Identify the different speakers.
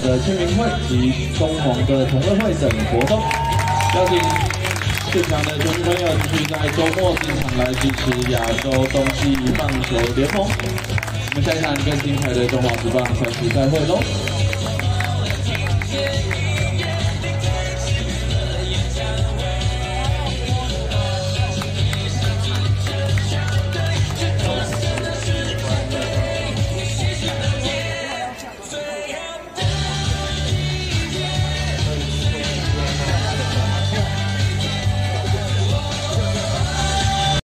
Speaker 1: 的签名会及东盟的同乐会等活动，邀请现场的球迷朋友继续在周末进场来支持亚洲冬季棒球联盟。我们下一场更精彩的中华职棒赛事再会喽！